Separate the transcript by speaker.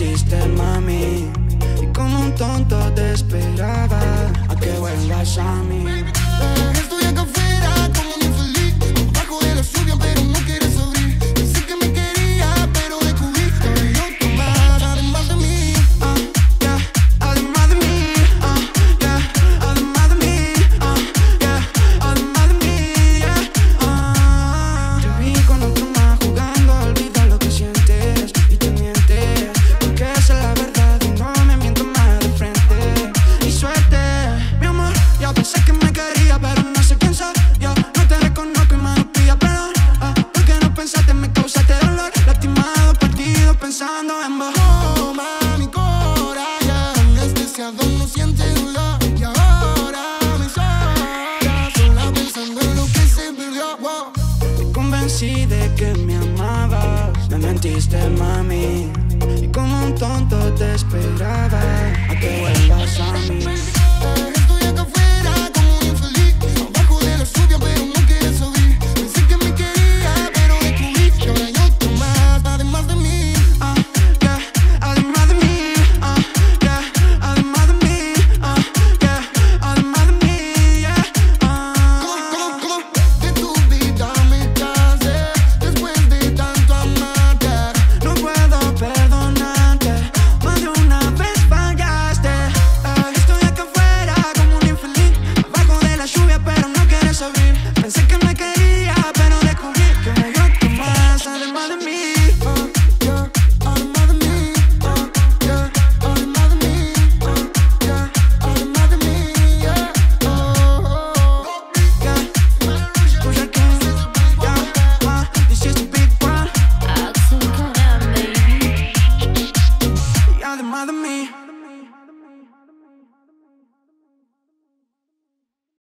Speaker 1: mentiste, mami. Y como un
Speaker 2: tonto te esperaba a que vuelvas a mí. pensando en vos.
Speaker 1: Mi cora, yeah. Este no siente dolor. Y ahora mis horas, sola pensando en lo que se perdió. Wow.
Speaker 2: Te convencí de que me amabas. Me mentiste, mami. Y como un tonto te esperaba. A que